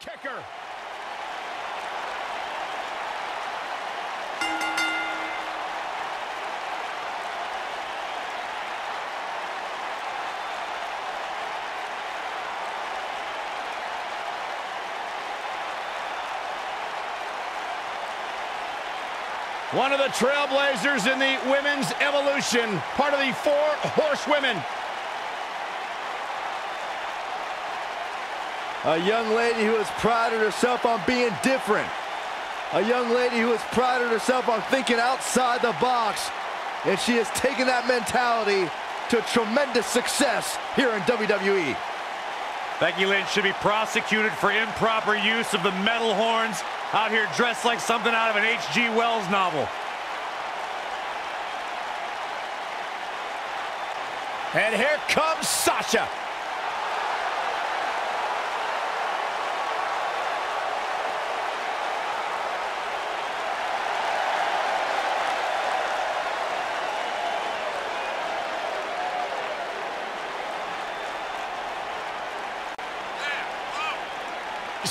Kicker. One of the trailblazers in the women's evolution, part of the four horsewomen. A young lady who has prided herself on being different. A young lady who has prided herself on thinking outside the box. And she has taken that mentality to tremendous success here in WWE. Becky Lynch should be prosecuted for improper use of the metal horns out here dressed like something out of an H.G. Wells novel. And here comes Sasha.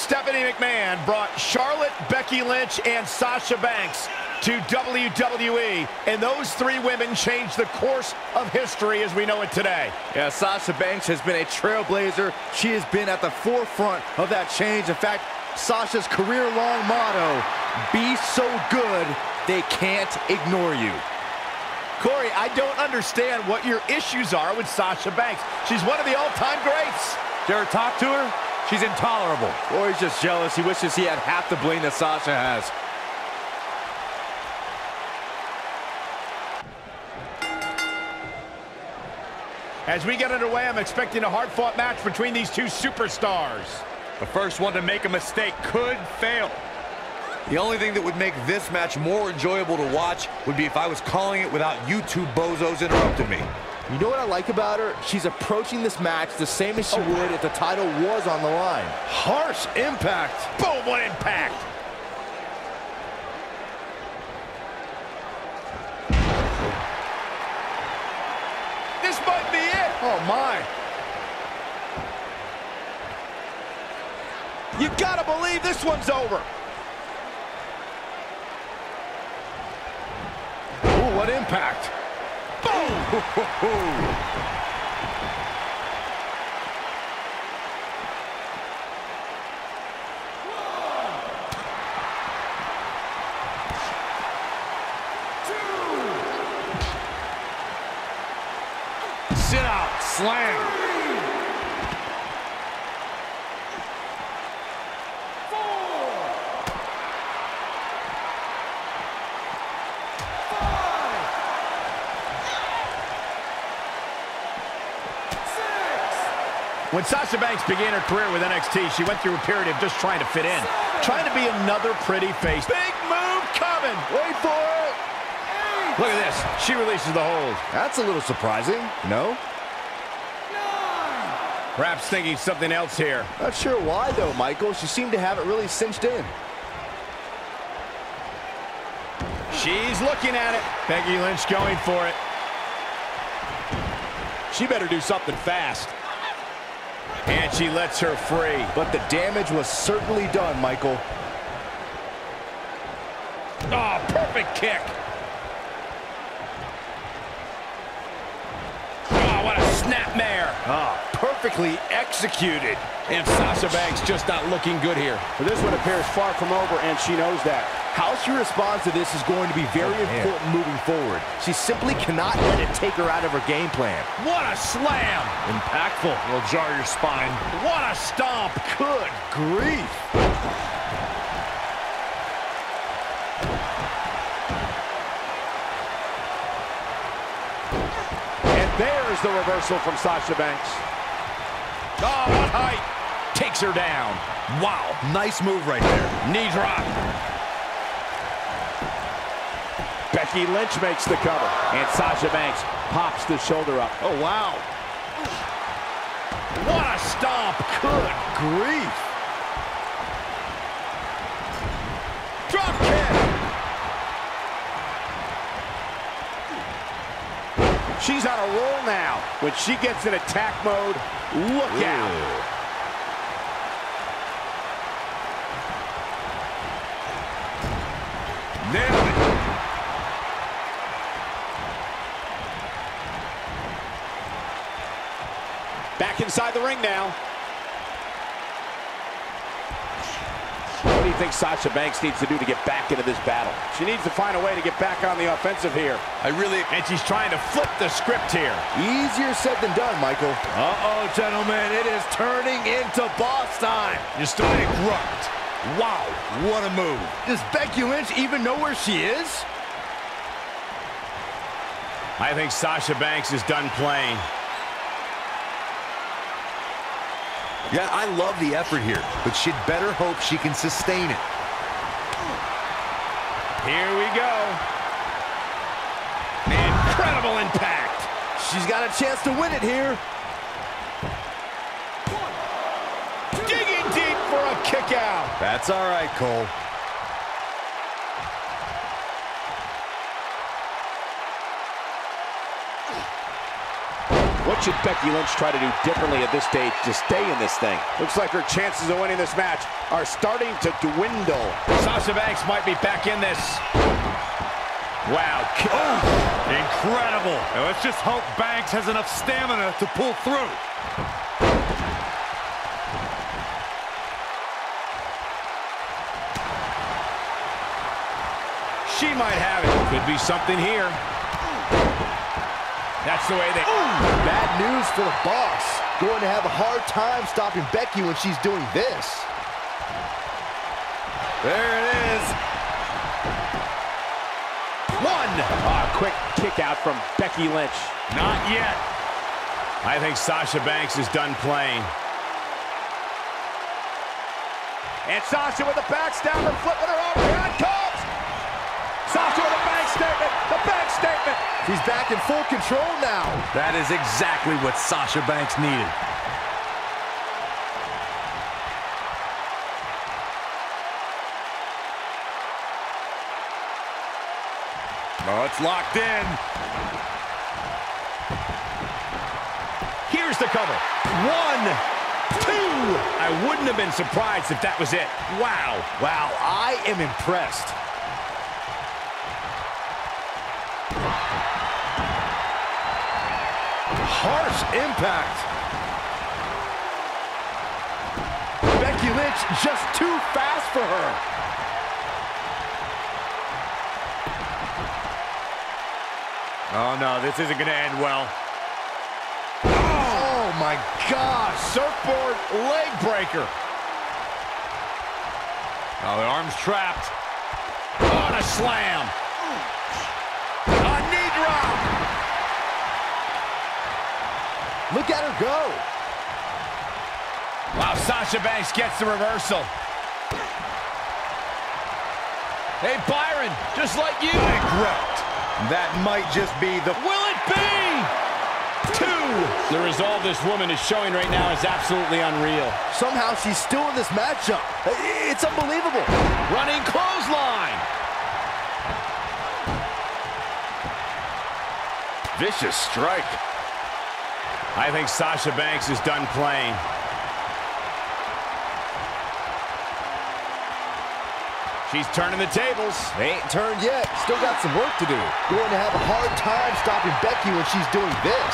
Stephanie McMahon brought Charlotte, Becky Lynch, and Sasha Banks to WWE, and those three women changed the course of history as we know it today. Yeah, Sasha Banks has been a trailblazer. She has been at the forefront of that change. In fact, Sasha's career-long motto, be so good, they can't ignore you. Corey, I don't understand what your issues are with Sasha Banks. She's one of the all-time greats. Dare talk to her? She's intolerable. Or he's just jealous. He wishes he had half the bling that Sasha has. As we get underway, I'm expecting a hard-fought match between these two superstars. The first one to make a mistake could fail. The only thing that would make this match more enjoyable to watch would be if I was calling it without you two bozos interrupting me. You know what I like about her? She's approaching this match the same as she Oh, would if the title was on the line. Harsh impact. Boom, what impact. This might be it. Oh, my. You gotta believe this one's over. Ooh, what impact. Boom. Sit out, slam. When Sasha Banks began her career with NXT, she went through a period of just trying to fit in. Trying to be another pretty face. Big move coming. Wait for it. Look at this. She releases the hold. That's a little surprising, no? Perhaps thinking something else here. Not sure why, though, Michael. She seemed to have it really cinched in. She's looking at it. Becky Lynch going for it. She better do something fast. And she lets her free. But the damage was certainly done, Michael. Oh, perfect kick. Oh, what a snapmare. Ah, perfectly executed. And Sasha Banks just not looking good here. But this one appears far from over, and she knows that. How she responds to this is going to be very oh, important moving forward. She simply cannot let it take her out of her game plan. What a slam. Impactful. Will jar your spine. What a stomp. Good grief. And there's the reversal from Sasha Banks. Oh, what height. Takes her down. Wow. Nice move right there. Knee drop. Becky Lynch makes the cover. And Sasha Banks pops the shoulder up. Oh, wow. What a stomp. Good grief. Drop kick. She's on a roll now. When she gets in attack mode, look out. Inside the ring now. What do you think Sasha Banks needs to do to get back into this battle? She needs to find a way to get back on the offensive here. I really... And she's trying to flip the script here. Easier said than done, Michael. Uh-oh, gentlemen. It is turning into boss time. You're starting to grunt. Wow, what a move. Does Becky Lynch even know where she is? I think Sasha Banks is done playing. Yeah, I love the effort here, but she'd better hope she can sustain it. Here we go. Incredible impact. She's got a chance to win it here. Digging deep for a kick out. That's all right, Cole. What should Becky Lynch try to do differently at this stage to stay in this thing? Looks like her chances of winning this match are starting to dwindle. Sasha Banks might be back in this. Wow. Oh, incredible. Now let's just hope Banks has enough stamina to pull through. She might have it. Could be something here. That's the way they... Bad news for the boss. Going to have a hard time stopping Becky when she's doing this. There it is. One. Ah, quick kick out from Becky Lynch. Not yet. I think Sasha Banks is done playing. And Sasha with a backstabber, flip with her arm. Here it comes. Sasha with a bank statement. The bank statement. She's back in full control now. That is exactly what Sasha Banks needed. Oh, it's locked in. Here's the cover. One, two. I wouldn't have been surprised if that was it. Wow. Wow, I am impressed. Harsh impact. Becky Lynch just too fast for her. Oh, no, this isn't going to end well. Oh my gosh. Surfboard leg breaker. Oh, the arm's trapped. On a slam. Look at her go. Wow, Sasha Banks gets the reversal. Hey, Byron, just like you. Correct. That might just be the... Will it be? Two. The resolve this woman is showing right now is absolutely unreal. Somehow she's still in this matchup. It's unbelievable. Running clothesline. Vicious strike. I think Sasha Banks is done playing. She's turning the tables. They ain't turned yet. Still got some work to do. Going to have a hard time stopping Becky when she's doing this.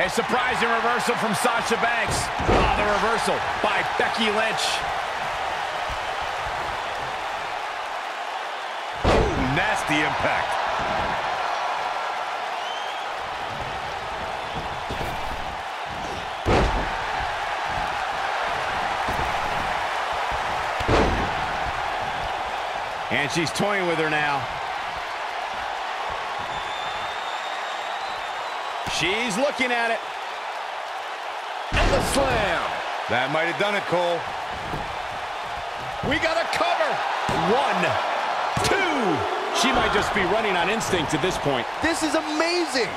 A surprising reversal from Sasha Banks. Oh, the reversal by Becky Lynch. Ooh, nasty impact. And she's toying with her now. She's looking at it. And the slam. That might have done it, Cole. We got a cover. One, two. She might just be running on instinct at this point. This is amazing.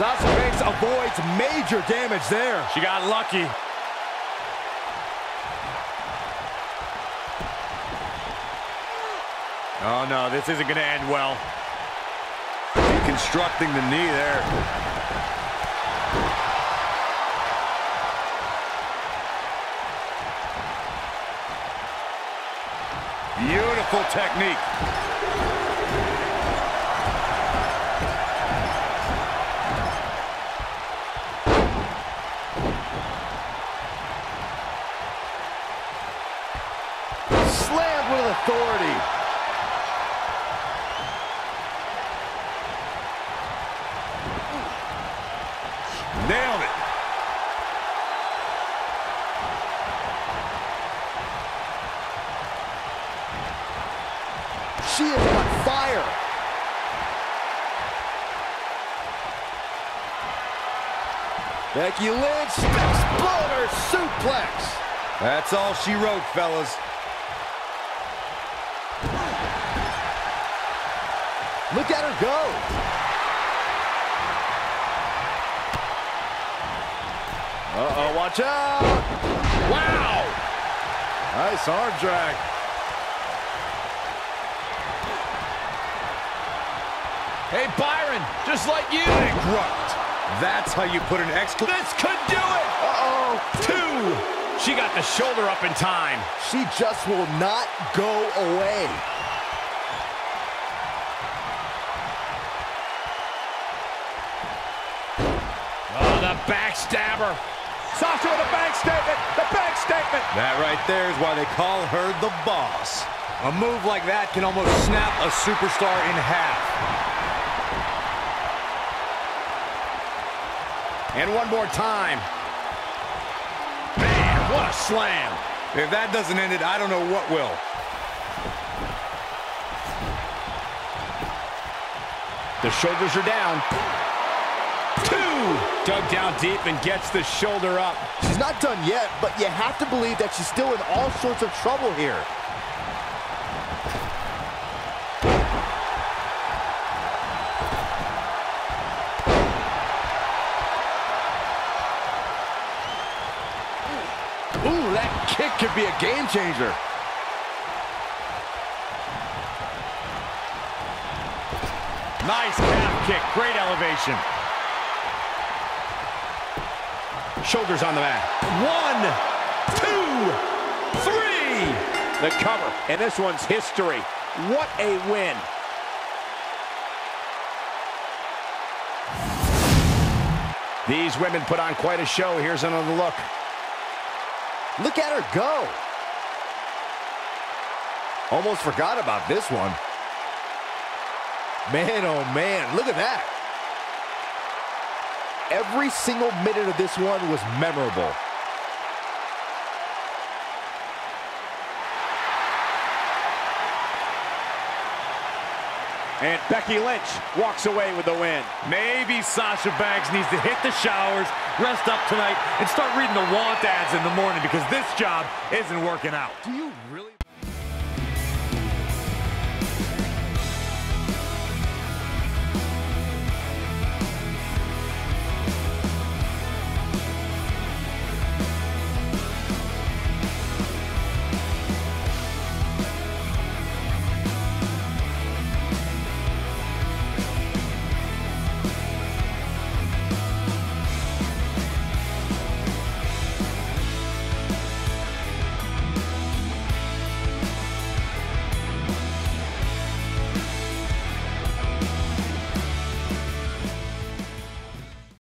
Sasha Banks avoids major damage there. She got lucky. Oh, no, this isn't going to end well. Deconstructing the knee there. Beautiful technique. Nailed it. She is on fire. Becky Lynch, exploder suplex. That's all she wrote, fellas. Look at her go. Uh-oh, watch out! Wow! Nice arm drag. Hey, Byron, just like you. That's how you put an exclamation. This could do it. Uh-oh. Two. She got the shoulder up in time. She just will not go away. Oh, the backstabber. Sasha with a bank statement. The bank statement. That right there is why they call her the boss. A move like that can almost snap a superstar in half. And one more time. Man, what a slam. If that doesn't end it, I don't know what will. The shoulders are down. Dug down deep and gets the shoulder up. She's not done yet, but you have to believe that she's still in all sorts of trouble here. Ooh, that kick could be a game changer. Nice calf kick. Great elevation. Shoulders on the mat. One, two, three. The cover, and this one's history. What a win. These women put on quite a show. Here's another look. Look at her go. Almost forgot about this one. Man, oh man, look at that. Every single minute of this one was memorable. And Becky Lynch walks away with the win. Maybe Sasha Banks needs to hit the showers, rest up tonight, and start reading the want ads in the morning because this job isn't working out. Do you really...